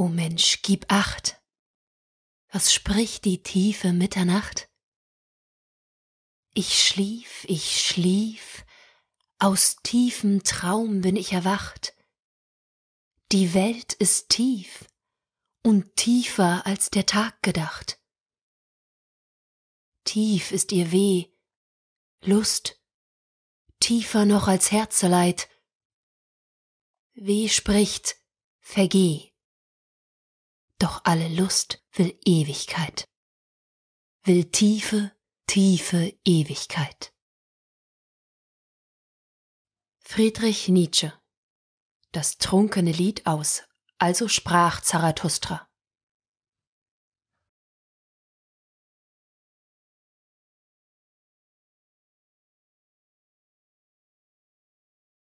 O Mensch, gib acht. Was spricht die tiefe Mitternacht? Ich schlief, ich schlief, aus tiefem Traum bin ich erwacht. Die Welt ist tief und tiefer als der Tag gedacht. Tief ist ihr Weh, Lust, tiefer noch als Herzeleid. Weh spricht, vergeh. Doch alle Lust will Ewigkeit, will tiefe, tiefe Ewigkeit. Friedrich Nietzsche Das trunkene Lied aus, also sprach Zarathustra.